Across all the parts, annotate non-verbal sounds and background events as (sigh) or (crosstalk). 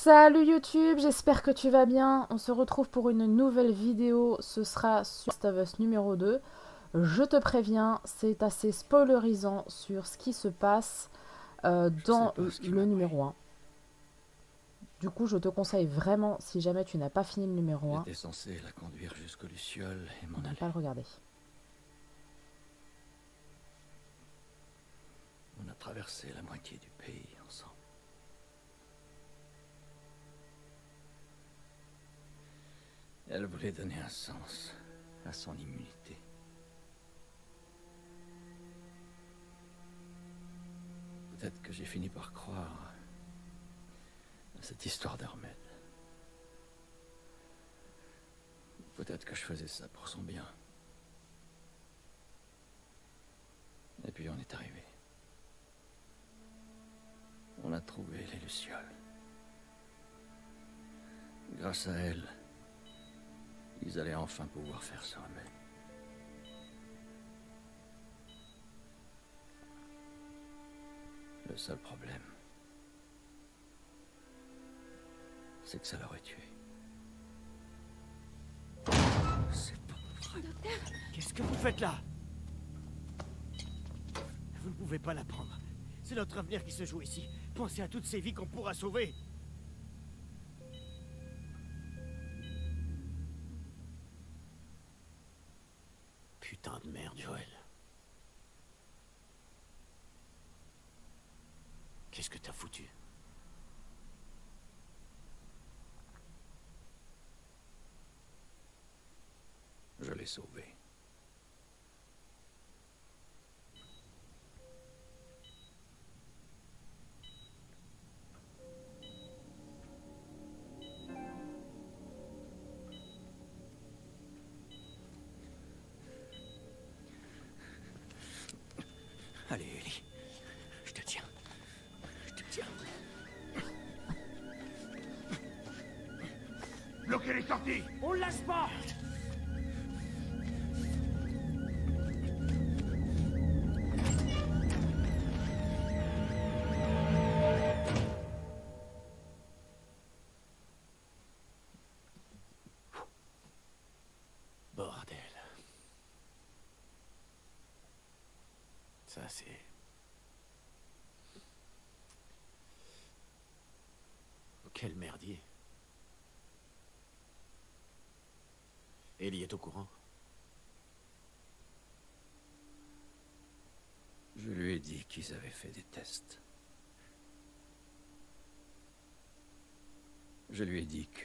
Salut YouTube, j'espère que tu vas bien. On se retrouve pour une nouvelle vidéo. Ce sera sur Last of Us numéro 2. Je te préviens, c'est assez spoilerisant sur ce qui se passe euh, dans le numéro 1. Du coup, je te conseille vraiment, si jamais tu n'as pas fini le numéro 1, censé la conduire jusqu'au Luciole et m'en pas le regarder. On a traversé la moitié du pays ensemble. Elle voulait donner un sens à son immunité. Peut-être que j'ai fini par croire à cette histoire d'Hermède. Peut-être que je faisais ça pour son bien. Et puis on est arrivé. On a trouvé les Lucioles. Grâce à elle, ils allaient enfin pouvoir faire ce remède. Le seul problème, c'est que ça l'aurait tué. C'est pas vrai. Qu'est-ce que vous faites là? Vous ne pouvez pas la prendre. C'est notre avenir qui se joue ici. Pensez à toutes ces vies qu'on pourra sauver. Putain de On le lâche pas Bordel. Ça, c'est... Quel merdier. Ellie est au courant Je lui ai dit qu'ils avaient fait des tests. Je lui ai dit que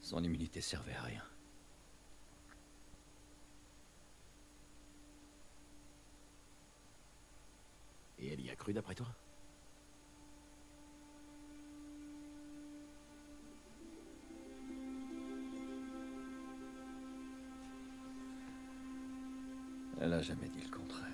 son immunité servait à rien. Et elle y a cru d'après toi? Jamais dit le contraire.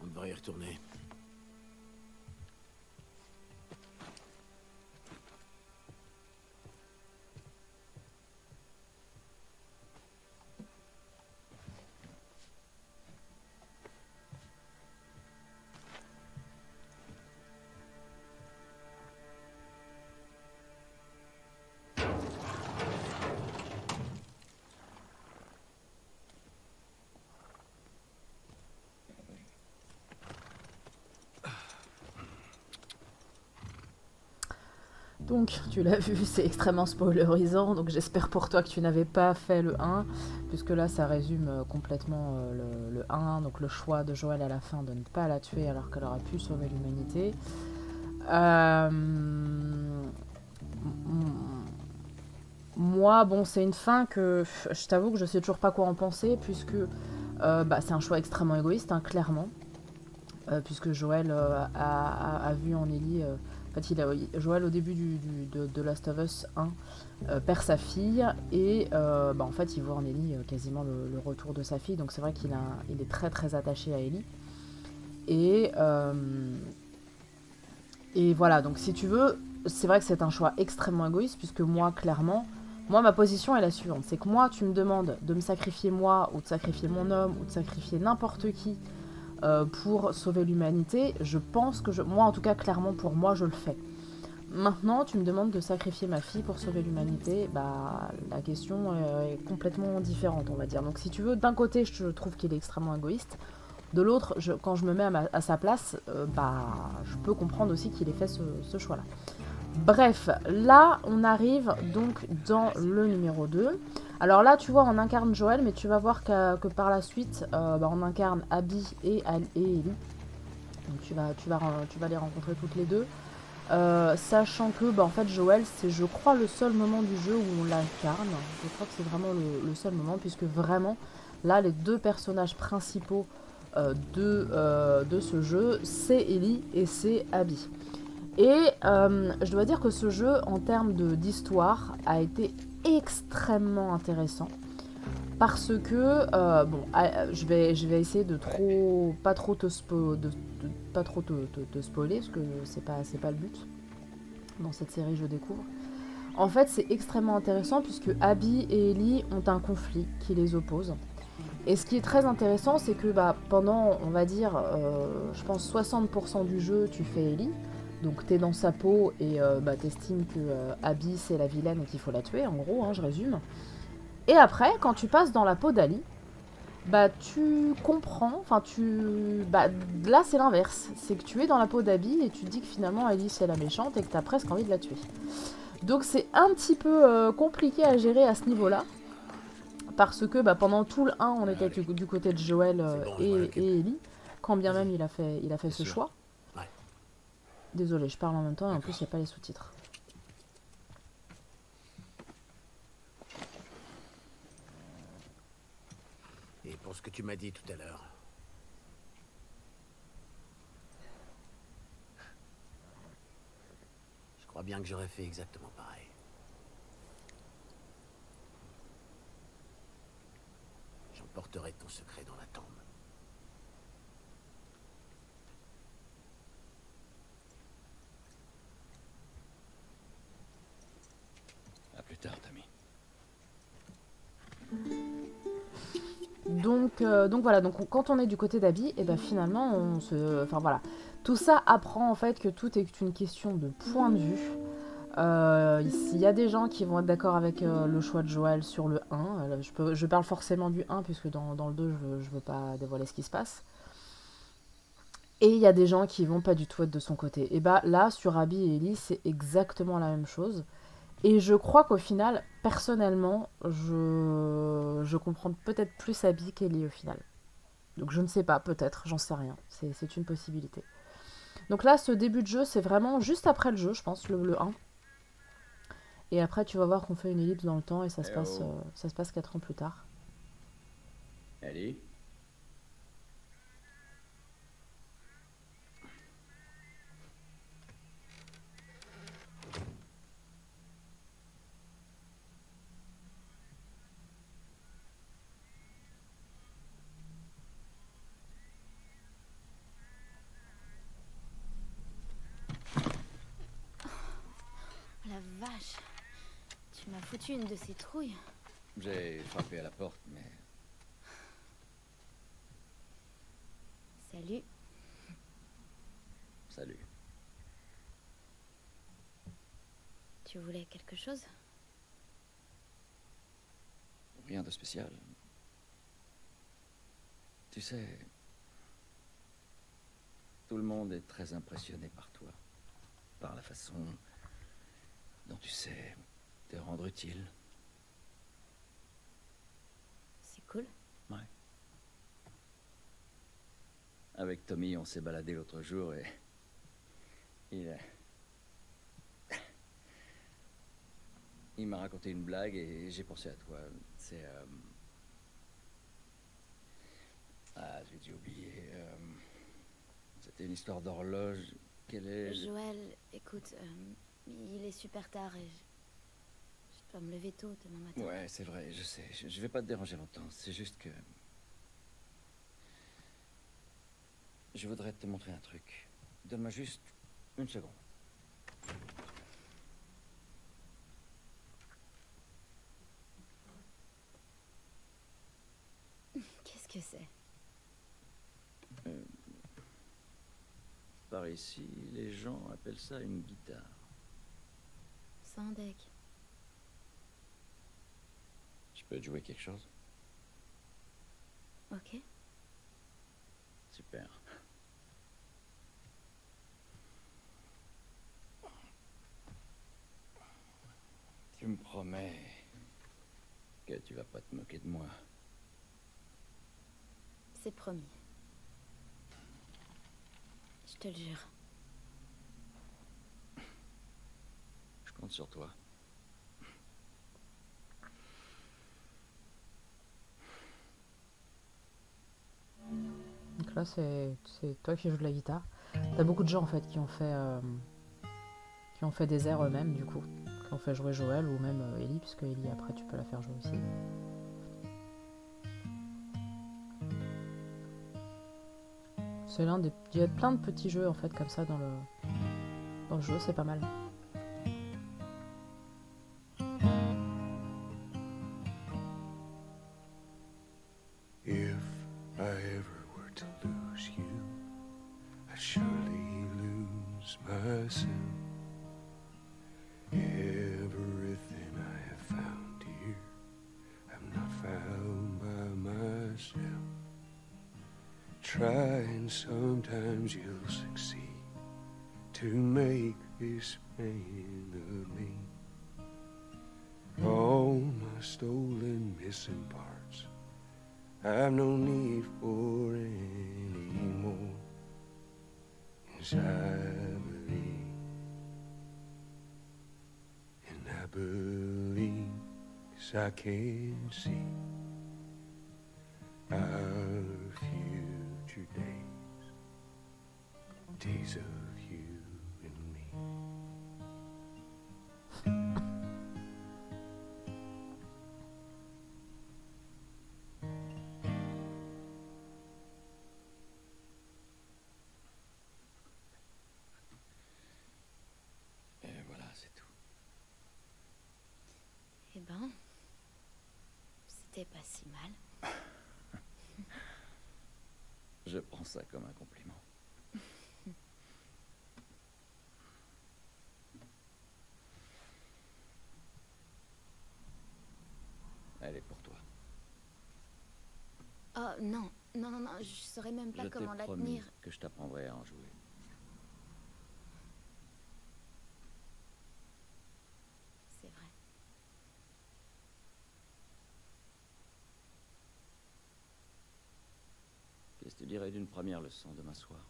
On devrait y retourner. Donc, tu l'as vu, c'est extrêmement spoilerisant, donc j'espère pour toi que tu n'avais pas fait le 1, puisque là, ça résume euh, complètement euh, le, le, 1, donc le choix de Joël à la fin de ne pas la tuer alors qu'elle aurait pu sauver l'humanité. Euh... Moi, bon, c'est une fin que je t'avoue que je sais toujours pas quoi en penser, puisque bah, c'est un choix extrêmement égoïste, hein, clairement, puisque Joël a, a, vu en Ellie fait, Joël, au début de, de, Last of Us 1, euh, perd sa fille et euh, bah, en fait, il voit en Ellie euh, quasiment le, retour de sa fille. Donc, c'est vrai qu'il il est très très attaché à Ellie. Et, et voilà, donc si tu veux, c'est vrai que c'est un choix extrêmement égoïste puisque moi, clairement, Moi, ma position est la suivante. C'est que moi, tu me demandes de me sacrifier moi, ou de sacrifier mon homme, ou de sacrifier n'importe qui euh, pour sauver l'humanité. Je pense que je... Moi, en tout cas, clairement, pour moi, je le fais. Maintenant, tu me demandes de sacrifier ma fille pour sauver l'humanité. Bah, la question est complètement différente, on va dire. Donc, si tu veux, d'un côté, je trouve qu'il est extrêmement égoïste. De l'autre, quand je me mets à, sa place, euh, bah, je peux comprendre aussi qu'il ait fait ce, choix-là. Bref, là, on arrive donc dans le numéro 2. Alors là, tu vois, on incarne Joël, mais tu vas voir que, par la suite, euh, bah, on incarne Abby et, Ellie. Donc tu vas, les rencontrer toutes les deux. Euh, sachant que, bah, en fait, Joël, c'est, je crois, le seul moment du jeu où on l'incarne. Je crois que c'est vraiment le, seul moment, puisque vraiment, là, les deux personnages principaux euh, de, ce jeu, c'est Ellie et c'est Abby. Et je dois dire que ce jeu, en termes d'histoire, a été extrêmement intéressant. Parce que, bon, je vais, je vais essayer de trop, pas trop te, de, pas trop te, te, spoiler, parce que c'est pas, pas le but dans cette série Je découvre. En fait, c'est extrêmement intéressant puisque Abby et Ellie ont un conflit qui les oppose. Et ce qui est très intéressant, c'est que bah, pendant, on va dire, euh, je pense 60% du jeu, tu fais Ellie. Donc t'es dans sa peau et euh, bah, t'estimes que euh, Abby c'est la vilaine et qu'il faut la tuer, en gros, hein, je résume. Et après, quand tu passes dans la peau d'Ali, bah tu comprends, enfin tu... Bah là c'est l'inverse, c'est que tu es dans la peau d'Abby et tu te dis que finalement Ali c'est la méchante et que t'as presque envie de la tuer. Donc c'est un petit peu compliqué à gérer à ce niveau-là parce que bah, pendant tout le 1, on était du, côté de Joël euh, et, Ellie, quand bien même il a fait, il a fait ce choix. Désolé, je parle en même temps et en plus il n'y a pas les sous-titres. Et pour ce que tu m'as dit tout à l'heure. Je crois bien que j'aurais fait exactement pareil. porterai ton secret dans la euh, donc voilà, donc quand on est du côté d'Abby, et eh ben finalement on se, enfin voilà, tout ça apprend en fait que tout est une question de point de vue. Euh, il y a des gens qui vont être d'accord avec euh, le choix de Joël sur le 1. Euh, je, parle forcément du 1 puisque dans, le 2, je ne veux pas dévoiler ce qui se passe. Et il y a des gens qui vont pas du tout être de son côté. Et bah là, sur Abby et Ellie, c'est exactement la même chose. Et je crois qu'au final, personnellement, je, je comprends peut-être plus Abby qu'Ellie au final. Donc je ne sais pas, peut-être, j'en sais rien. C'est une possibilité. Donc là, ce début de jeu, c'est vraiment juste après le jeu, je pense, le, le 1. Et après, tu vas voir qu'on fait une ellipse dans le temps et ça se, eh passe, oh. euh, ça se passe 4 ans plus tard. Allez. La vache tu m'as foutu une de ces trouilles. J'ai frappé à la porte, mais... Salut. Salut. Tu voulais quelque chose? Rien de spécial. Tu sais, tout le monde est très impressionné par toi, par la façon dont tu sais te rendre utile. C'est cool. Ouais. Avec Tommy, on s'est baladé l'autre jour et il il m'a raconté une blague et j'ai pensé à toi. C'est euh, ah j'ai dû oublier. Euh, c'était une histoire d'horloge. Quelle est Joël, écoute, euh, il est super tard et je, je dois me lever tôt demain matin. Ouais, c'est vrai, je sais. Je, je vais pas te déranger longtemps. C'est juste que... Je voudrais te montrer un truc. Donne-moi juste une seconde. (laughs) Qu'est-ce que c'est? Euh, par ici, les gens appellent ça une guitare. Deck. Je peux te jouer quelque chose? Ok. Super. Tu me promets que tu vas pas te moquer de moi. C'est promis. Je te le jure. Compte sur toi. Donc là, c'est toi qui joues de la guitare. T'as beaucoup de gens en fait qui ont fait, euh, qui ont fait des airs eux-mêmes du coup, qui ont fait jouer Joël ou même euh, Ellie, puisque Ellie après tu peux la faire jouer aussi. C'est l'un des, il y a plein de petits jeux en fait comme ça dans le, dans le jeu, c'est pas mal. Missing parts. I've no need for any more. Yes, I believe, and I believe, I can see our future days, days of Je prends ça comme un compliment. (laughs) Elle est pour toi. Oh non, non, non, non, je saurais même pas je comment la tenir. que je t'apprendrai à en jouer. C'est vrai. D'une première leçon demain soir.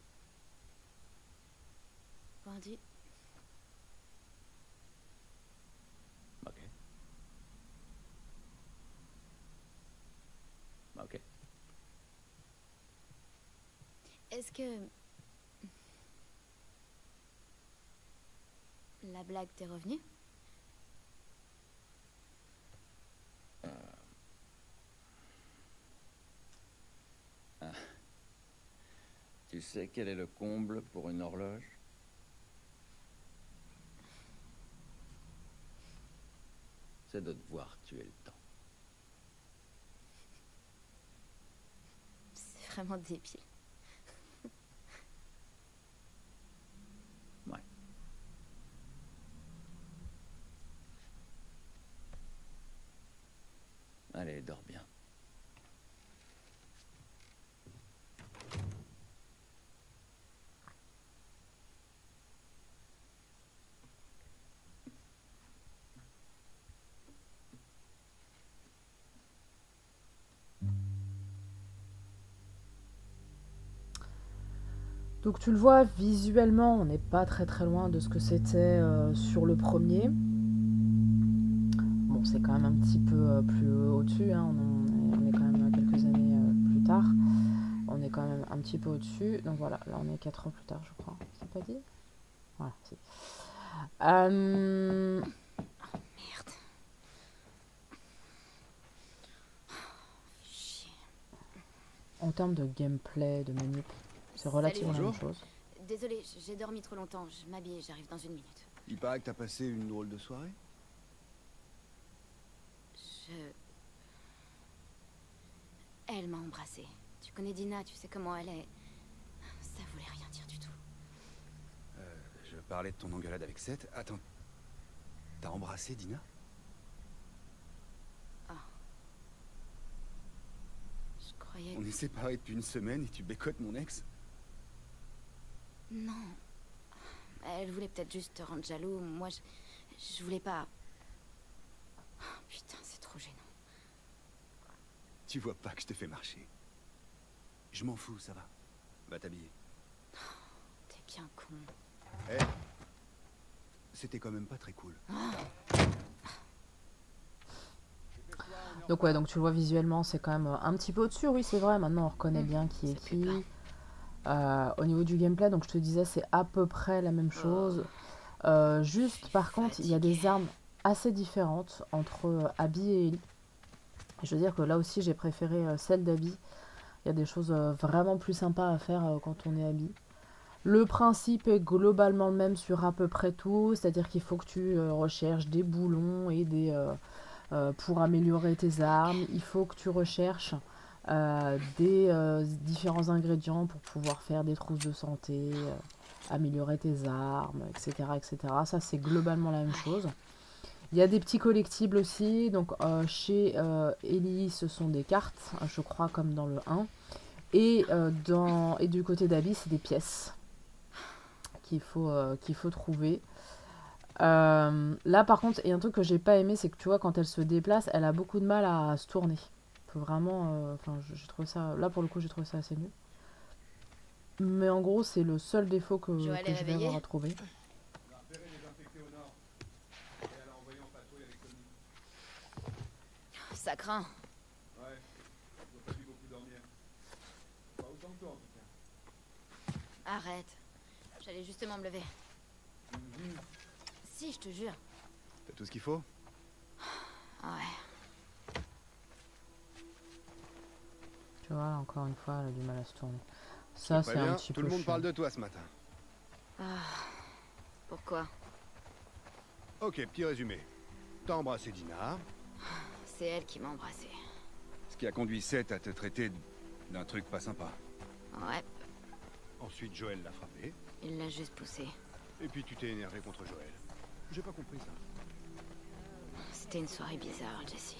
Ok. Ok. Est-ce que. La blague t'est revenue? Tu sais quel est le comble pour une horloge? C'est de devoir tuer le temps. C'est vraiment débile. Ouais. Allez, dors bien. Donc tu le vois visuellement, on n'est pas très très loin de ce que c'était euh, sur le premier. Bon, c'est quand même un petit peu euh, plus au-dessus, hein, on, est, on est quand même quelques années euh, plus tard. On est quand même un petit peu au-dessus. Donc voilà, là on est 4 ans plus tard, je crois. C'est pas dit? Voilà, si. Euh, Merde. Chier. en termes de gameplay, de manip, c'est relativement la même Bonjour. chose. Désolée, j'ai dormi trop longtemps. Je m'habille, j'arrive dans une minute. Il paraît que t'as passé une drôle de soirée. Je. Elle m'a embrassée. Tu connais Dina, tu sais comment elle est. Ça voulait rien dire du tout. Euh, je parlais de ton engueulade avec Seth. Attends. T'as embrassé Dina? Je croyais On que... est séparés depuis une semaine et tu bécotes mon ex Non. Elle voulait peut-être juste te rendre jaloux. Moi, je... Je voulais pas... Oh, putain, c'est trop gênant. Tu vois pas que je te fais marcher. Je m'en fous, ça va. Va t'habiller. T'es bien con. Eh C'était quand même pas très cool. Donc ouais, donc tu le vois visuellement, c'est quand même un petit peu au-dessus, oui c'est vrai, maintenant on reconnaît Mm, bien qui est c'est plus qui. Euh, au niveau du gameplay, donc je te disais, c'est à peu près la même chose. Euh, juste par contre, il y a des armes assez différentes entre euh, Abby et Ellie. Je veux dire que là aussi j'ai préféré celle d'Abby. Il y a des choses vraiment plus sympas à faire quand on est Abby. Le principe est globalement le même sur à peu près tout, c'est-à-dire qu'il faut que tu recherches des boulons et des pour améliorer tes armes. Il faut que tu recherches euh, des euh, différents ingrédients pour pouvoir faire des trousses de santé, euh, améliorer tes armes, etc., etc. Ça c'est globalement la même chose. Il y a des petits collectibles aussi. Donc chez Ellie, ce sont des cartes, je crois, comme dans le 1. Et, dans, et du côté d'Abby, c'est des pièces qu'il faut, qu'il faut trouver. Là, par contre, il y a un truc que j'ai pas aimé, c'est que tu vois, quand elle se déplace, elle a beaucoup de mal à, se tourner. Faut vraiment. euh, Enfin, j'ai trouvé ça. Là, pour le coup, j'ai trouvé ça assez nul. Mais en gros, c'est le seul défaut que, je vais avoir à trouver. Ça craint. Arrête. J'allais justement me lever. Si, je te jure. T'as tout ce qu'il faut? Ouais. Tu vois, là, encore une fois, elle a du mal à se tourner. Ça, c'est un petit tout peu le monde chiant. parle de toi ce matin. Pourquoi? Ok, petit résumé. T'as embrassé Dina, C'est elle qui m'a embrassée. ce qui a conduit Seth à te traiter d'un truc pas sympa. Ouais, Ensuite, Joël l'a frappé, il l'a juste poussée. et puis tu t'es énervé contre Joël. J'ai pas compris ça. C'était une soirée bizarre, Jessie.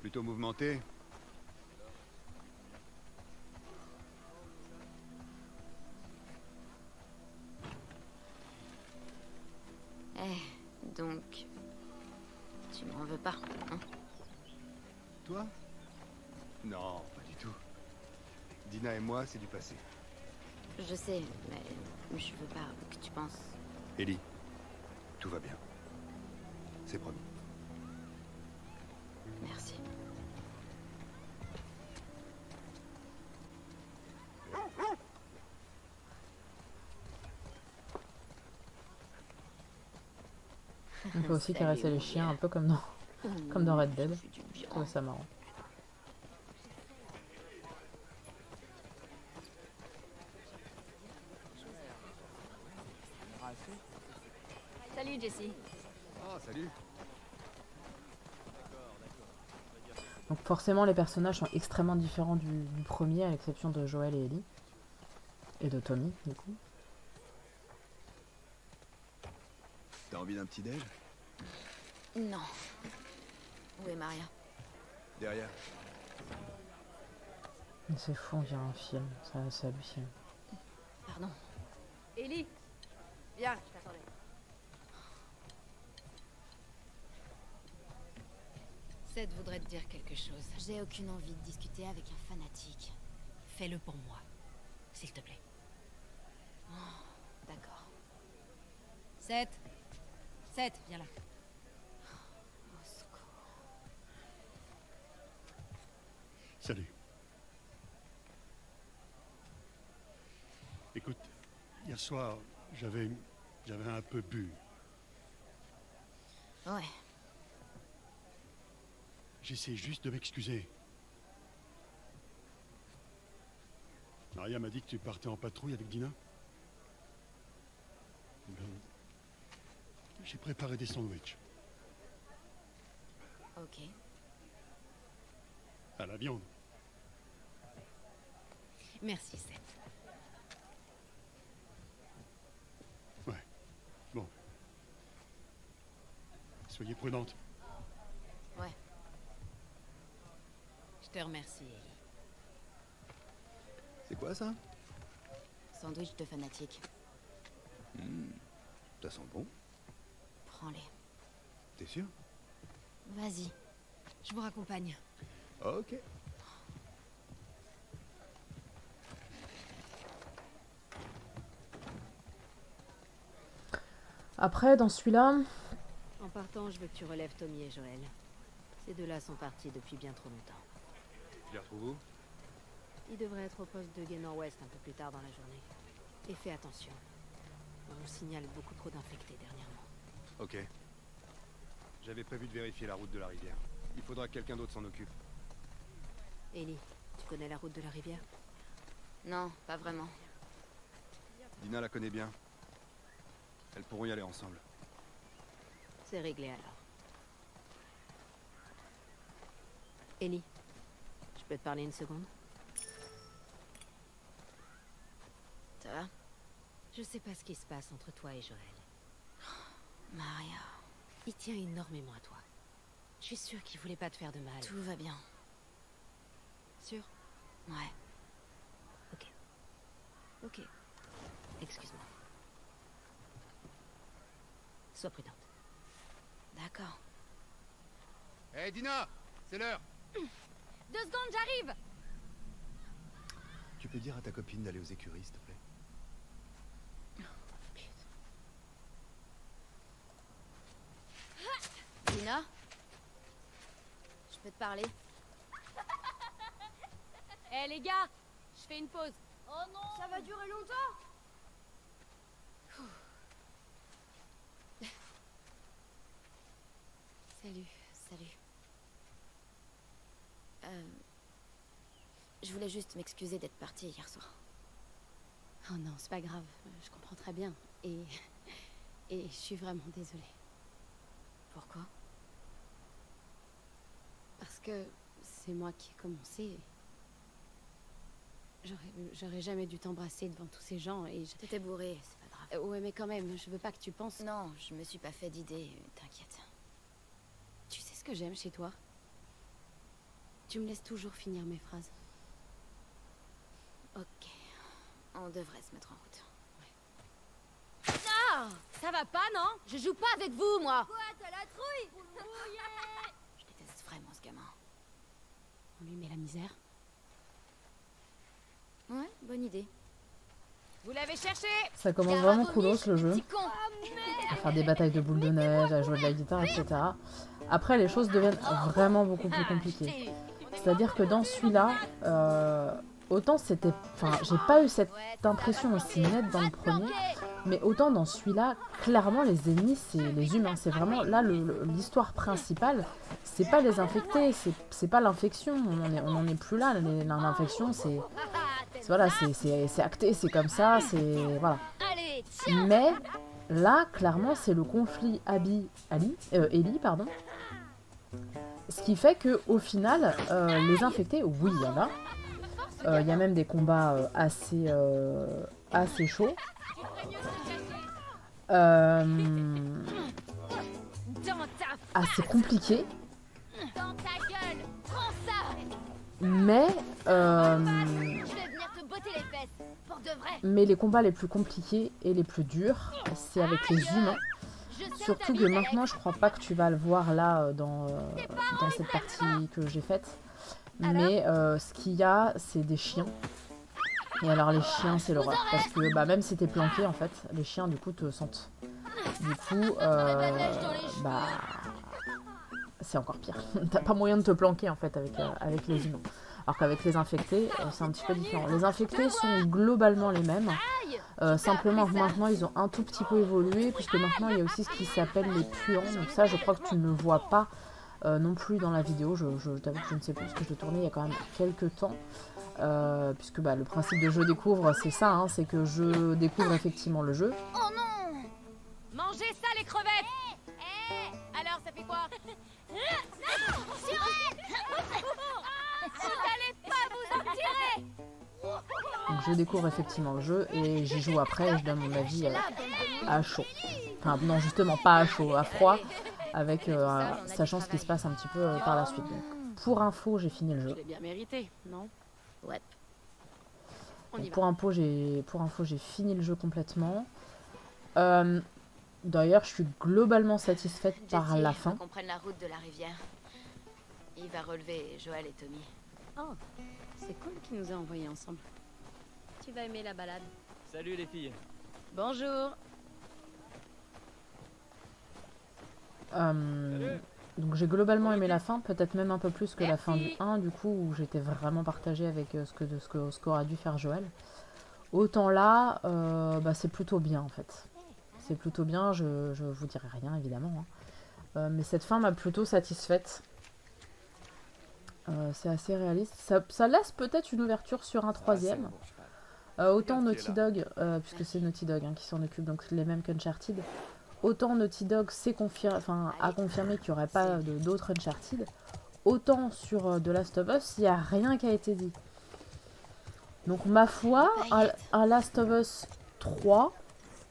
Plutôt mouvementé? C'est du passé. Je sais, mais je veux pas que tu penses... Ellie, tout va bien. C'est promis. Merci. On peut aussi caresser les chiens, un peu comme dans, comme dans Red Dead. Je trouvais ça marrant. Salut, Jessie. Ah, salut Donc forcément, les personnages sont extrêmement différents du, du premier, à l'exception de Joël et Ellie. Et de Tommy, du coup. T'as envie d'un petit déj? Non. Où est Maria? Derrière. C'est fou, on dirait un film. Ça, c'est hallucinant. Pardon. Ellie Viens, je t'attendais. Seth voudrait te dire quelque chose. J'ai aucune envie de discuter avec un fanatique. Fais-le pour moi, s'il te plaît. D'accord. Seth Seth, viens là. Au secours. Salut. Écoute, hier soir, j'avais j'avais un peu bu. Ouais. J'essaie juste de m'excuser. Maria m'a dit que tu partais en patrouille avec Dina. Ben, J'ai préparé des sandwichs. Ok. À la viande. Merci, Seth. Ouais. Bon. Soyez prudente. Ouais. Te remercie, Ellie. C'est quoi ça? Sandwich de fanatique. Hmm, Ça sent bon. Prends-les. T'es sûr? Vas-y. Je vous raccompagne. Ok. Après, dans celui-là, En partant, je veux que tu relèves Tommy et Joël. Ces deux-là sont partis depuis bien trop longtemps. Les retrouve où Ils devraient être au poste de Gué Nord-Ouest un peu plus tard dans la journée. Et fais attention. On nous signale beaucoup trop d'infectés dernièrement. Ok. J'avais prévu de vérifier la route de la rivière. Il faudra que quelqu'un d'autre s'en occupe. Ellie, tu connais la route de la rivière? Non, pas vraiment. Dina la connaît bien. Elles pourront y aller ensemble. C'est réglé alors. Ellie, peux te parler une seconde? Ça va? Je sais pas ce qui se passe entre toi et Joël. Maria, Il tient énormément à toi. Je suis sûre qu'il voulait pas te faire de mal. tout va bien. Sûr? Ouais. Ok. Excuse-moi. Sois prudente. D'accord. Hé Dina C'est l'heure Deux secondes, j'arrive. Tu peux dire à ta copine d'aller aux écuries, s'il te plaît. Dina Je peux te parler. (laughs) Eh les gars, je fais une pause. Oh non. Ça va durer longtemps? (laughs) Salut. Euh, je voulais juste m'excuser d'être partie hier soir. Oh non, c'est pas grave. euh, Je comprends très bien. Et. (laughs) Et je suis vraiment désolée. Pourquoi? Parce que c'est moi qui ai commencé. J'aurais, j'aurais jamais dû t'embrasser devant tous ces gens et je... T'étais bourrée, c'est pas grave. Euh, Ouais, mais quand même, je veux pas que tu penses... Non, je me suis pas fait d'idée, t'inquiète. Tu sais ce que j'aime chez toi? Tu me laisses toujours finir mes phrases. Ok. On devrait se mettre en route. Ah Ça va pas, non? Je joue pas avec vous, moi Quoi, t'as la trouille? Je déteste vraiment ce gamin. On lui met la misère. Ouais, bonne idée. Vous l'avez cherché? Ça commence vraiment coolos le jeu. À faire des batailles de boules de neige, à jouer de la guitare, etc. Après, les choses deviennent vraiment beaucoup plus compliquées. C'est-à-dire que dans celui-là, euh, autant c'était. Enfin, j'ai pas eu cette impression aussi nette dans le premier, mais autant dans celui-là, clairement, les ennemis, c'est les humains. C'est vraiment. Là, l'histoire principale, c'est pas les infectés, c'est- pas l'infection. On en est, est plus là. L'infection, c'est. Voilà, c'est- acté, c'est comme ça, c'est. Voilà. Mais là, clairement, c'est le conflit Abby, Ali, euh, Ellie, pardon. Ce qui fait que au final, euh, les infectés, oui, il y en a. Euh, Il y a même des combats euh, assez, assez chauds. Assez compliqués. Mais, mais les combats les plus compliqués et les plus durs, c'est avec les humains. Surtout que maintenant, je crois pas que tu vas le voir là euh, dans, euh, dans cette partie que j'ai faite. Mais euh, ce qu'il y a, c'est des chiens. Et alors les chiens, c'est l'horreur. Parce que bah, même si t'es planqué, en fait, les chiens, du coup, te sentent. Du coup, euh, bah, c'est encore pire. (laughs) T'as pas moyen de te planquer, en fait, avec, euh, avec les humains. Alors qu'avec les infectés, c'est un petit peu différent. Les infectés sont globalement les mêmes. Euh, simplement maintenant ils ont un tout petit peu évolué puisque maintenant il y a aussi ce qui s'appelle les puants. Donc ça je crois que tu ne vois pas euh, non plus dans la vidéo. Je, je t'avoue que je ne sais plus ce que je l'ai tourné il y a quand même quelques temps. Euh, puisque bah, le principe de jeu découvre c'est ça, hein, c'est que je découvre effectivement le jeu. Oh non Mangez ça, les crevettes Alors, ça fait quoi? (laughs) je découvre effectivement le jeu et j'y joue après et je donne mon avis euh, à chaud. Enfin non justement pas à chaud, à froid, avec euh, sachant ce qui se passe un petit peu euh, par la suite. Donc, pour info, j'ai fini le Je jeu. bien mérité, non? Ouais. Donc, pour info, j'ai pour info, j'ai fini le jeu complètement. Euh, D'ailleurs, je suis globalement satisfaite par la fin. qu'on prenne la route de la rivière. Il va relever Joël et Tommy. Oh, c'est cool qu'ils nous aient envoyés ensemble. Tu vas aimer la balade. Salut les filles. Bonjour. Euh, donc j'ai globalement aimé la fin, peut-être même un peu plus que la fin du 1, du coup, où j'étais vraiment partagée avec euh, ce que ce que ce qu'aurait dû faire Joël. Autant là, euh, bah, c'est plutôt bien en fait. C'est plutôt bien, je, je vous dirai rien évidemment. hein. Euh, mais cette fin m'a plutôt satisfaite. Euh, c'est assez réaliste. Ça, ça laisse peut-être une ouverture sur un troisième. Euh, autant Naughty Dog, euh, puisque c'est Naughty Dog hein, qui s'en occupe, donc les mêmes qu'Uncharted, autant Naughty Dog s'est confir- enfin, a confirmé qu'il n'y aurait (laughs) pas de- d'autres Uncharted, autant sur euh, The Last of Us, il n'y a rien qui a été dit. Donc ma foi, un, un Last of Us 3,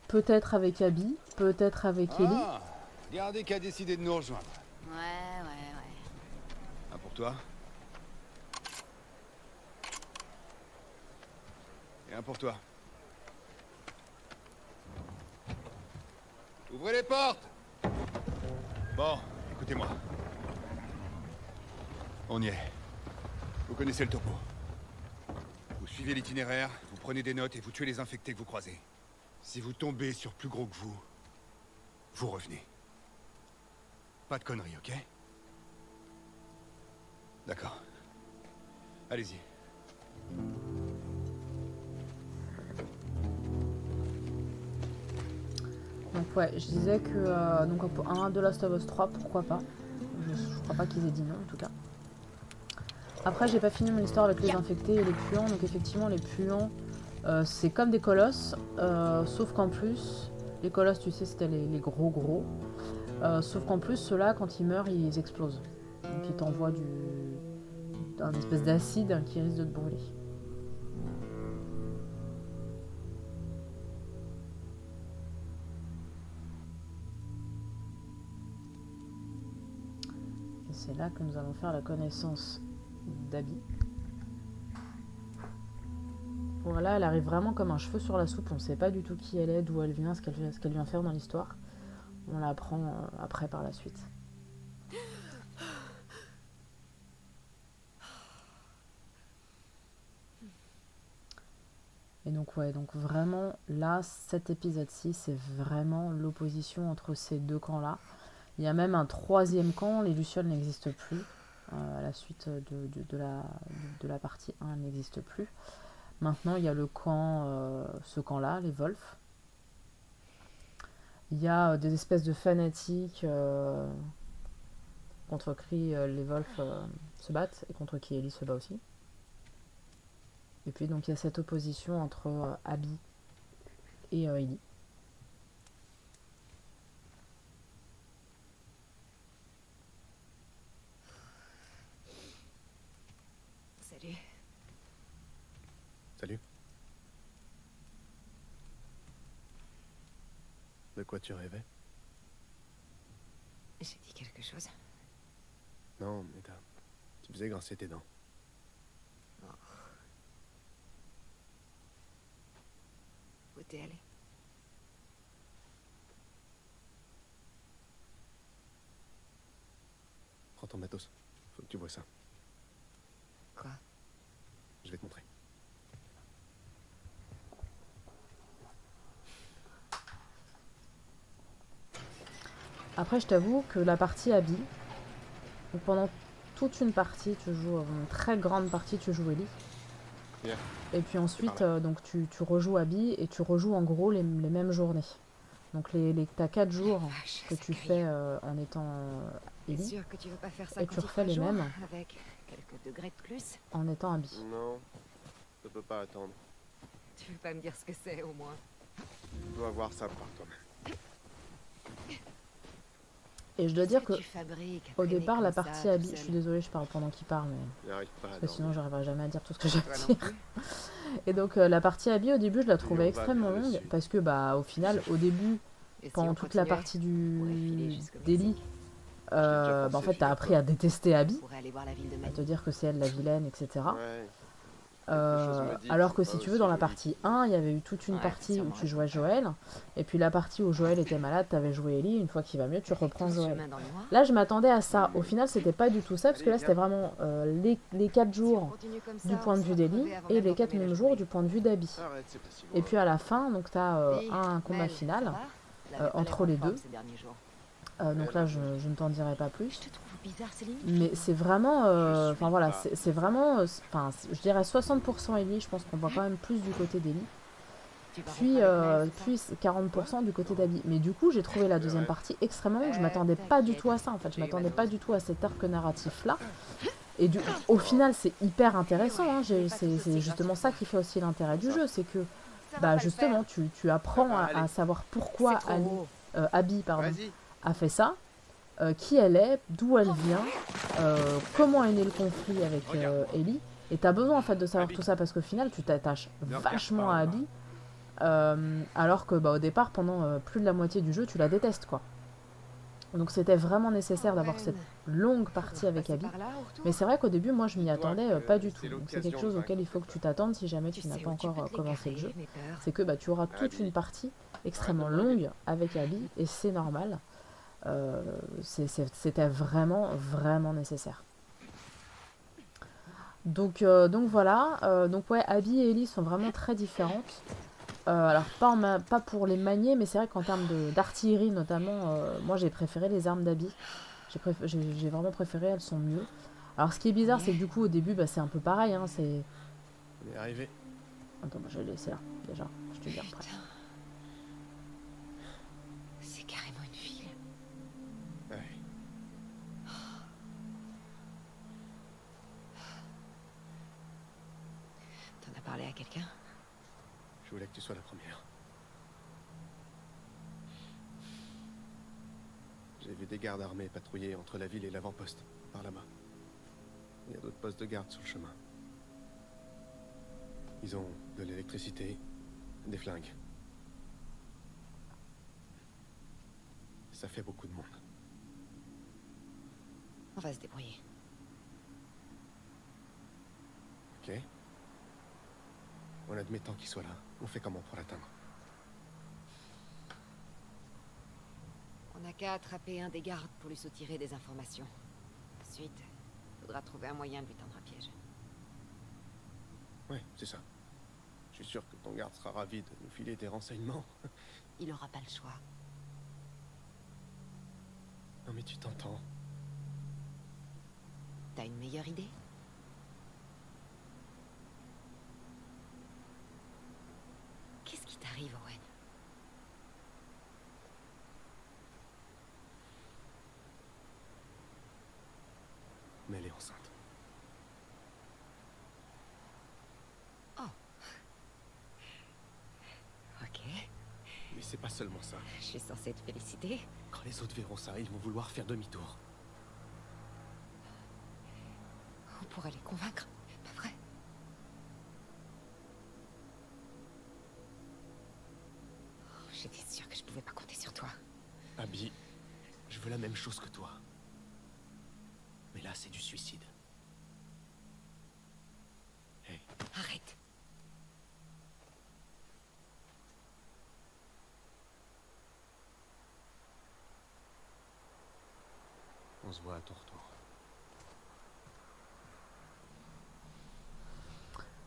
peut-être avec Abby, peut-être avec Ellie. Ah, regardez qui a décidé de nous rejoindre. Ouais, ouais, ouais. Un pour toi. Un pour toi. Ouvrez les portes Bon, écoutez-moi. On y est. Vous connaissez le topo. Vous suivez l'itinéraire, vous prenez des notes et vous tuez les infectés que vous croisez. Si vous tombez sur plus gros que vous, vous revenez. Pas de conneries, ok? D'accord. Allez-y. Ouais, je disais que euh, donc un The Last of Us 3, pourquoi pas. Je, je crois pas qu'ils aient dit non en tout cas. Après j'ai pas fini mon histoire avec les infectés et les puants, donc effectivement les puants euh, c'est comme des colosses, euh, sauf qu'en plus, les colosses tu sais c'était les, les gros gros, Euh, sauf qu'en plus ceux-là quand ils meurent ils explosent. Donc ils t'envoient du un espèce d'acide qui risque de te brûler. C'est là que nous allons faire la connaissance d'Abby. Voilà, elle arrive vraiment comme un cheveu sur la soupe. On ne sait pas du tout qui elle est, d'où elle vient, ce qu'elle vient faire dans l'histoire. On l'apprend euh, après par la suite. Et donc ouais, donc vraiment là, cet épisode-ci, c'est vraiment l'opposition entre ces deux camps-là. Il y a même un troisième camp, les Lucioles n'existent plus. Euh, à la suite de, la, partie 1, elles n'existent plus. Maintenant, il y a le camp, euh, ce camp-là, les Wolfs. Il y a euh, des espèces de fanatiques contre qui les Wolfs se battent et contre qui Ellie se bat aussi. Et puis donc il y a cette opposition entre Abby et Ellie. Salut. Salut. De quoi tu rêvais J'ai dit quelque chose. Non, mais t'as... Tu faisais grincer tes dents. Où t'es allé? Prends ton matos. Faut que tu vois ça. Quoi? Je vais te montrer. Après, je t'avoue que la partie Abby, donc pendant toute une partie, tu joues, euh, une très grande partie, tu joues Ellie. Yeah. Et puis ensuite, euh, donc tu, tu rejoues Abby et tu rejoues en gros les, les mêmes journées. Donc les, les, t'as 4 jours que tu fais euh, en étant euh, Ellie sûr que tu veux pas faire ça et tu refais les mêmes Avec quelques degrés de plus en étant Abby. Non, ça peut pas attendre. Tu veux pas me dire ce que c'est au moins Tu dois voir ça par toi-même. Et je dois dire que au départ, la partie habit, je suis désolée, je parle pendant qu'il parle, mais pas parce que sinon j'arriverai jamais à dire tout ce que j'ai à dire. Et donc euh, la partie habit au début, je la trouvais extrêmement longue parce que bah au final, au début, pendant toute la partie du délit, euh, bah, en fait, t'as appris à détester Abby, à te dire que c'est elle la vilaine, etc. Euh, alors que si tu veux, dans la partie 1, il y avait eu toute une Ouais, partie où tu jouais. Joël, et puis la partie où Joël était malade, t'avais joué Ellie, une fois qu'il va mieux, tu reprends Joël. Là, je m'attendais à ça. Au final, c'était pas du tout ça, parce que là, c'était vraiment euh, les, les 4 Si on jours du point de vue d'Ellie et les 4 d'entamer la mêmes jours du point de vue d'Abby. Et puis à la fin, donc tu as Puis, un combat final. euh, entre les deux. Euh, donc là, je, je ne t'en dirai pas plus. Bizarre, Céline. Mais c'est vraiment, euh, enfin voilà, c'est vraiment, euh, enfin, je dirais 60% Ellie. Je pense qu'on voit quand même plus du côté d'Ellie. Puis, reprendre euh, puis 40% du côté d'Abby. Mais du coup, j'ai trouvé la deuxième partie extrêmement longue. Je m'attendais pas du tout à ça. En fait, je m'attendais ma pas du tout à cet arc narratif là. Et du, au final, c'est hyper intéressant. hein. C'est justement ça qui fait aussi l'intérêt du jeu, c'est que, bah justement, tu, tu apprends Ça va à, savoir pourquoi Ali- Abby pardon, a fait ça, euh, qui elle est, d'où elle vient, euh, comment est né le conflit avec euh, Ellie. Et t'as besoin en fait de savoir tout ça parce qu'au final tu t'attaches vachement à. Abby, euh, alors que bah, au départ pendant euh, plus de la moitié du jeu tu la détestes quoi. Donc c'était vraiment nécessaire d'avoir cette longue partie avec Abby. Mais c'est vrai qu'au début moi je m'y attendais euh, pas du tout. Donc c'est quelque chose auquel il faut que tu t'attendes si jamais tu, n'as pas encore commencé le jeu. C'est que bah, tu auras toute une partie extrêmement longue avec Abby et c'est normal. Euh, C'était vraiment, vraiment nécessaire. Donc, euh, donc voilà. Euh, donc ouais, Abby et Ellie sont vraiment très différentes. Alors pas, en pas pour les manier, mais c'est vrai qu'en termes d'artillerie notamment, moi j'ai préféré les armes d'Abby. J'ai vraiment préféré, elles sont mieux. Alors ce qui est bizarre, c'est que du coup au début, bah, c'est un peu pareil. Hein, c'est On est arrivé. Attends, je vais laisser là, déjà. Je te dis après. Quelqu'un Je voulais que tu sois la première. J'ai vu des gardes armés patrouiller entre la ville et l'avant-poste, par là-bas. Il y a d'autres postes de garde sur le chemin. Ils ont de l'électricité, des flingues. Ça fait beaucoup de monde. On va se débrouiller. Ok En admettant qu'il soit là, on fait comment pour l'atteindre On n'a qu'à attraper un des gardes pour lui soutirer des informations. Ensuite, faudra trouver un moyen de lui tendre un piège. Ouais, c'est ça. Je suis sûr que ton garde sera ravi de nous filer des renseignements. (laughs) Il aura pas le choix. Non mais tu t'entends. T'as une meilleure idée Qu'est-ce qui t'arrive, Owen Mais elle est enceinte. Ok, Mais c'est pas seulement ça. je suis censée te féliciter. Quand les autres verront ça, ils vont vouloir faire demi-tour. On pourrait les convaincre, pas vrai Oh, J'étais sûre que je pouvais pas compter sur toi. Abby, je veux la même chose que toi. Mais là, c'est du suicide. Hey, Arrête.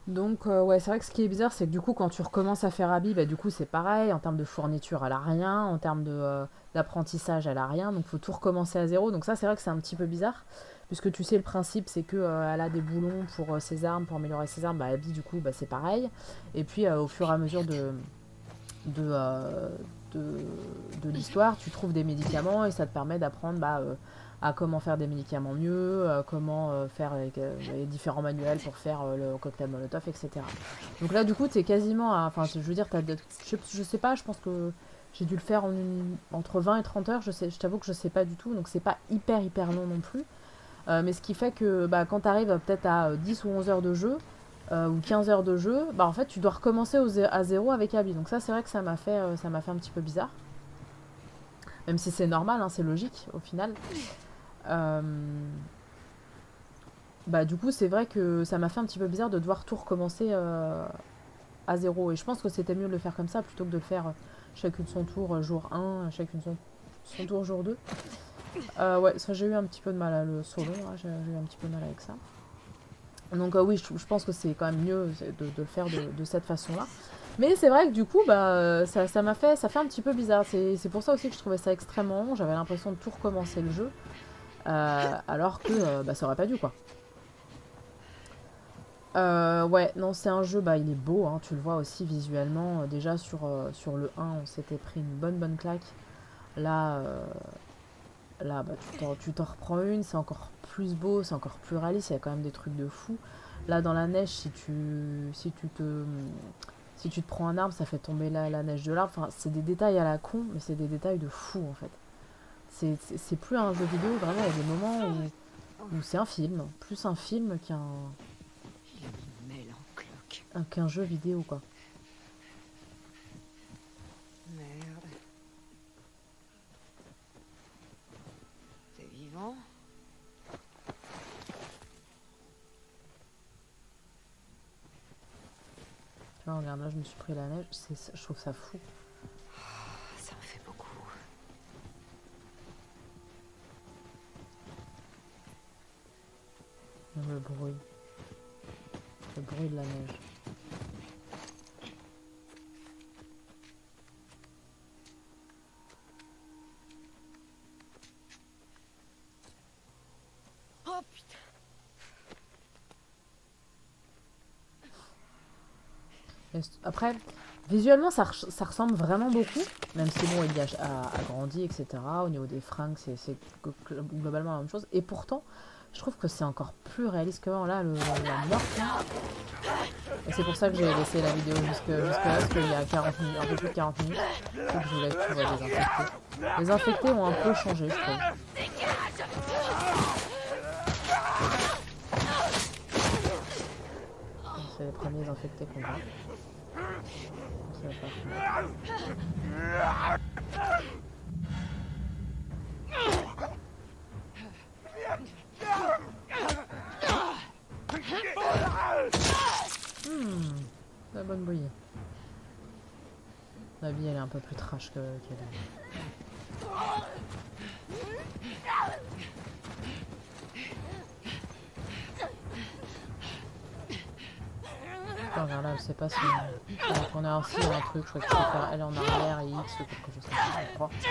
Donc euh, ouais, c'est vrai que ce qui est bizarre, c'est que du coup, quand tu recommences à faire Abby, bah, du coup, c'est pareil. En termes de fourniture, elle a rien. En termes euh, d'apprentissage, elle a rien. Donc, faut tout recommencer à zéro. Donc ça, c'est vrai que c'est un petit peu bizarre. Puisque tu sais, le principe, c'est que euh, elle a des boulons pour ses armes, pour améliorer ses armes. Bah, Abby, du coup, bah, c'est pareil. Et puis, au fur et à mesure de, de, de, de l'histoire, tu trouves des médicaments et ça te permet d'apprendre bah, à comment faire des médicaments mieux, euh, comment euh, faire les, les différents manuels pour faire euh, le cocktail molotov, etc. Donc là, du coup, tu es quasiment à. Enfin, je veux dire, de- je, sais- pas, je pense que J'ai dû le faire entre 20 et 30 heures, je, t'avoue que je sais pas du tout, donc c'est pas hyper hyper long non plus. Euh, mais ce qui fait que bah, quand tu peut-être à euh, 10 ou 11 heures de jeu, euh, ou 15 heures de jeu, bah en fait tu dois recommencer à zéro avec Abby. Donc ça c'est vrai que ça m'a fait, euh, fait un petit peu bizarre. Même si c'est normal, hein, c'est logique au final. Euh, Bah du coup c'est vrai que ça m'a fait un petit peu bizarre de devoir tout recommencer euh, à zéro. Et je pense que c'était mieux de le faire comme ça plutôt que de le faire euh, chacune son tour jour 1, chacune son, tour jour 2. Euh, ouais, ça j'ai eu un petit peu de mal à le solo, là, j'ai eu un petit peu de mal avec ça. Donc oui, je, pense que c'est quand même mieux de, le faire de, cette façon-là. Mais c'est vrai que du coup, bah, ça m'a fait, ça fait un petit peu bizarre. C'est pour ça aussi que je trouvais ça extrêmement long. J'avais l'impression de tout recommencer le jeu, euh, alors que euh, bah, ça aurait pas dû quoi. Euh, ouais, non, c'est un jeu, bah, il est beau, hein, tu le vois aussi visuellement. Déjà sur, le 1, on s'était pris une bonne bonne claque. Là, là bah, tu t'en- reprends une, c'est encore plus beau, c'est encore plus réaliste, il y a quand même des trucs de fou. Là, dans la neige, si tu, si tu te... Si tu te prends un arbre, ça fait tomber la, la neige de l'arbre. Enfin, c'est des détails à la con, mais c'est des détails de fou en fait. C'est- plus un jeu vidéo, vraiment, il y a des moments où, où c'est un film. Plus un film qu'un qu'un jeu vidéo, quoi. Merde. T'es vivant Tu vois, regarde, là, je me suis pris la neige. Je trouve ça fou. Après, visuellement, ça, res- ça ressemble vraiment beaucoup. Même si, bon, il a, a, grandi, etc. Au niveau des fringues, c'est c'est glo- glo- globalement la même chose. Et pourtant, je trouve que c'est encore plus réaliste que. Là, le, la morte, là. Et c'est pour ça que j'ai laissé la vidéo jusque, là, parce qu'il y a 40 minutes, un peu plus de 40 minutes. Que je vous laisse tout infectés. Les infectés ont un peu changé, je trouve. C'est les premiers infectés qu'on voit. Ça va pas finir. Hmm, la bonne bouillie. La vie elle est un peu plus trash que qu'elle est. Regarde là, je sais pas si alors qu'on a aussi un truc, je crois qu'il faut faire L en arrière et X ou quelque chose comme ça, je crois. Je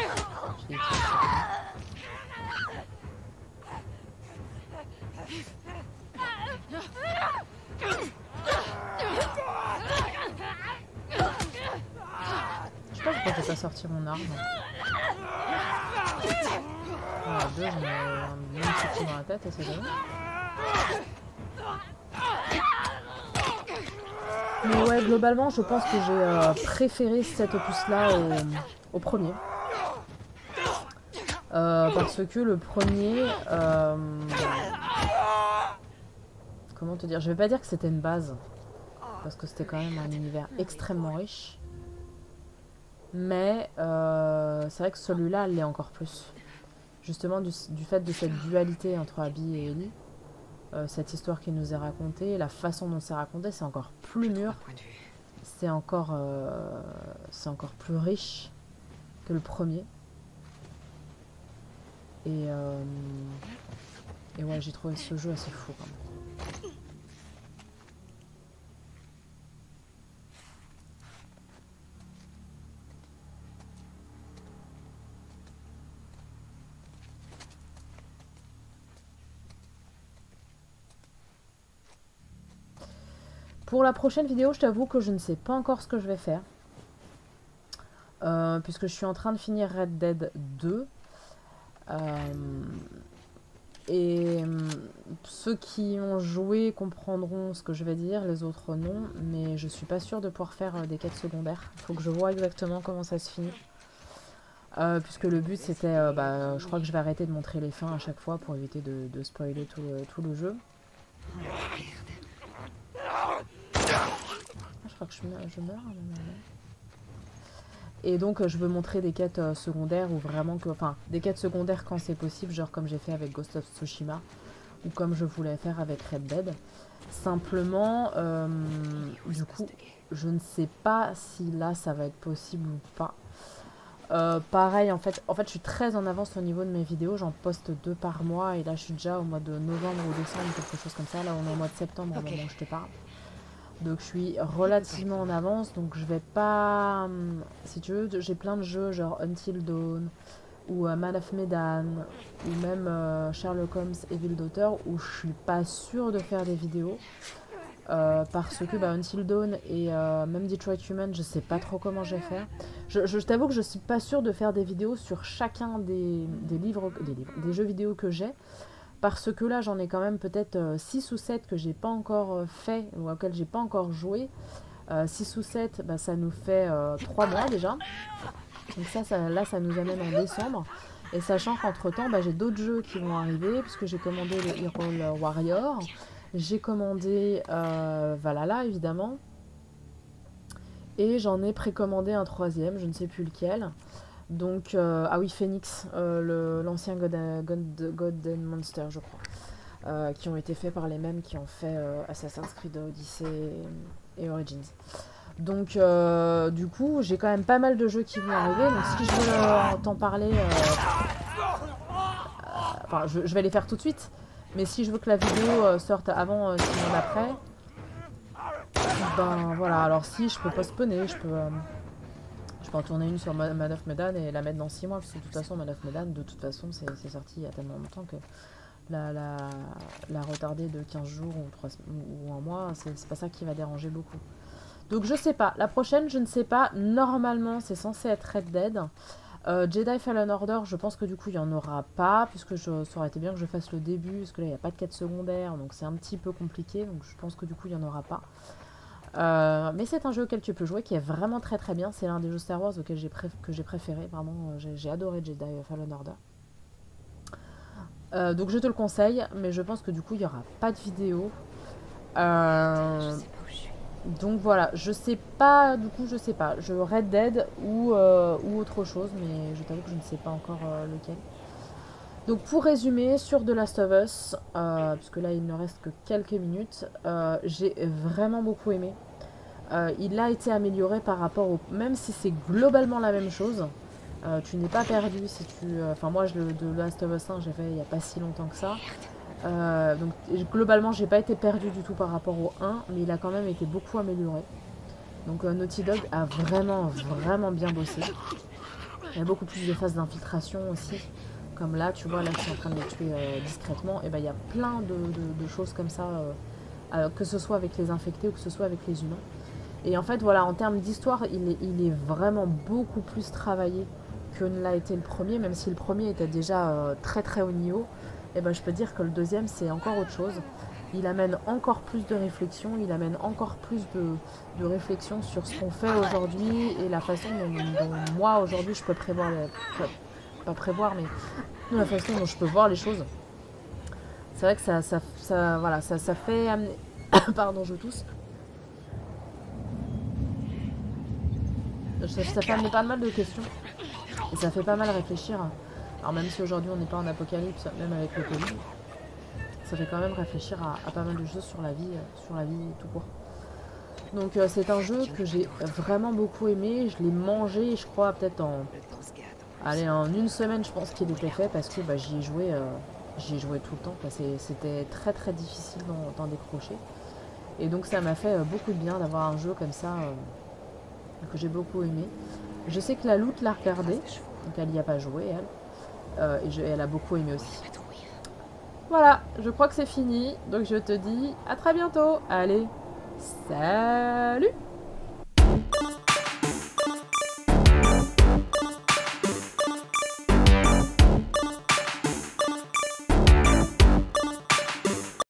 sais pas. Pourquoi j'ai pas sorti mon arme. Voilà, deux, j'en ai un petit coup dans la tête et c'est bon. Mais ouais, globalement, je pense que j'ai euh, préféré cet opus-là au, premier. Euh, parce que le premier... euh, comment te dire? Je vais pas dire que c'était une base. Parce que c'était quand même un univers extrêmement riche. Mais c'est vrai que celui-là l'est encore plus. Justement du fait de cette dualité entre Abby et Ellie. Euh, cette histoire qui nous est racontée, la façon dont c'est raconté, c'est encore plus mûr. C'est encore, euh, c'est encore plus riche que le premier. Et, euh, et ouais, j'ai trouvé ce jeu assez fou quand même. Pour la prochaine vidéo, je t'avoue que je ne sais pas encore ce que je vais faire. Euh, puisque je suis en train de finir Red Dead 2. Euh, et euh, ceux qui ont joué comprendront ce que je vais dire, les autres non. Mais je suis pas sûre de pouvoir faire des quêtes secondaires. Il faut que je vois exactement comment ça se finit. Puisque le but c'était, bah, je crois que je vais arrêter de montrer les fins à chaque fois pour éviter de, spoiler tout le, tout le jeu. Je crois que je, meurs. Et donc je veux montrer des quêtes euh, secondaires ou vraiment que, enfin, des quêtes secondaires quand c'est possible, genre comme j'ai fait avec Ghost of Tsushima ou comme je voulais faire avec Red Dead. Simplement, euh, du coup, je ne sais pas si là ça va être possible ou pas. Euh, pareil, en fait, en fait, je suis très en avance au niveau de mes vidéos. J'en poste deux par mois et là, je suis déjà au mois de novembre ou décembre, quelque chose comme ça. Là, on est au mois de septembre au moment où je te parle. Donc, je suis relativement en avance. Donc, je vais pas. Hum, si tu veux, j'ai plein de jeux genre Until Dawn ou euh, Man of Medan ou même euh, Sherlock Holmes Evil Daughter où je suis pas sûre de faire des vidéos. Euh, parce que bah, Until Dawn et même Detroit Human, je sais pas trop comment je vais faire. Je, t'avoue que je suis pas sûre de faire des vidéos sur chacun des, des, livres, des jeux vidéo que j'ai. Parce que là, j'en ai quand même peut-être 6 euh, ou 7 que j'ai pas encore fait ou auxquels j'ai pas encore joué. 6 ou 7, bah, ça nous fait 3 mois déjà. Donc ça, ça, là, ça nous amène en décembre. Et sachant qu'entre temps, bah, j'ai d'autres jeux qui vont arriver, puisque j'ai commandé le Hero Warrior. J'ai commandé euh, Valhalla, évidemment. Et j'en ai précommandé un troisième, je ne sais plus lequel. Donc, euh, ah oui, Phoenix, euh, l'ancien God, God, and Monster, je crois. Euh, qui ont été faits par les mêmes qui ont fait Assassin's Creed Odyssey et Origins. Donc, du coup, j'ai quand même pas mal de jeux qui vont arriver. Donc, si je veux t'en parler... Enfin, je, vais les faire tout de suite. Mais si je veux que la vidéo sorte avant, sinon après, ben voilà. Alors si, je peux postponer, je peux, je peux en tourner une sur Man of Medan et la mettre dans 6 mois, parce que de toute façon, Man of Medan, de toute façon, c'est sorti il y a tellement longtemps que la, retarder de 15 jours ou, 3, ou un mois, c'est pas ça qui va déranger beaucoup. Donc je sais pas. La prochaine, je ne sais pas. Normalement, c'est censé être Red Dead. Euh, Jedi Fallen Order, je pense que du coup il n'y en aura pas, puisque ça aurait été bien que je fasse le début, parce que là il n'y a pas de quête secondaire, donc c'est un petit peu compliqué, donc je pense que du coup il n'y en aura pas. Euh, mais c'est un jeu auquel tu peux jouer qui est vraiment très très bien, c'est l'un des jeux Star Wars auxquels j'ai que j'ai préféré, vraiment euh, j'ai adoré Jedi Fallen Order. donc je te le conseille, mais je pense que du coup il n'y aura pas de vidéo. Euh, donc voilà, je sais pas, du coup je sais pas, je Red Dead ou, euh, ou autre chose, mais je t'avoue que je ne sais pas encore euh, lequel. Donc pour résumer, sur The Last of Us, euh, puisque là il ne reste que quelques minutes, j'ai vraiment beaucoup aimé. Il a été amélioré par rapport au... Même si c'est globalement la même chose, tu n'es pas perdu si tu... Enfin moi, je, de Last of Us 1, j'ai fait il n'y a pas si longtemps que ça. Euh, donc globalement, j'ai pas été perdu du tout par rapport au 1, mais il a quand même été beaucoup amélioré. Donc euh, Naughty Dog a vraiment, vraiment bien bossé. Il y a beaucoup plus de phases d'infiltration aussi. Comme là, tu vois, là je suis en train de les tuer euh, discrètement. Et ben il y a plein de, choses comme ça, que ce soit avec les infectés ou que ce soit avec les humains. Et en fait, voilà, en termes d'histoire, il est, vraiment beaucoup plus travaillé que ne l'a été le premier, même si le premier était déjà très très haut niveau et eh ben, je peux dire que le deuxième, c'est encore autre chose. Il amène encore plus de réflexion, il amène encore plus de, réflexion sur ce qu'on fait aujourd'hui et la façon dont, moi, aujourd'hui, je peux prévoir, pas prévoir, mais la façon dont je peux voir les choses. C'est vrai que ça, ça, voilà, ça, ça fait amener... (coughs) Pardon, je tousse. Ça, ça amener pas mal de questions. Et ça fait pas mal réfléchir. Alors même si aujourd'hui on n'est pas en apocalypse, même avec le Covid, ça fait quand même réfléchir à, pas mal de choses sur la vie, euh, sur la vie tout court. Donc euh, c'est un jeu que j'ai vraiment beaucoup aimé, je l'ai mangé je crois peut-être en... Allez en une semaine je pense qu'il était fait parce que bah, j'y ai joué euh, joué tout le temps, c'était très très difficile d'en décrocher. Et donc ça m'a fait beaucoup de bien d'avoir un jeu comme ça que j'ai beaucoup aimé. Je sais que la loot l'a regardé, donc elle n'y a pas joué elle. Euh, et, elle a beaucoup aimé aussi. Voilà, je crois que c'est fini. Donc je te dis à très bientôt. Allez, salut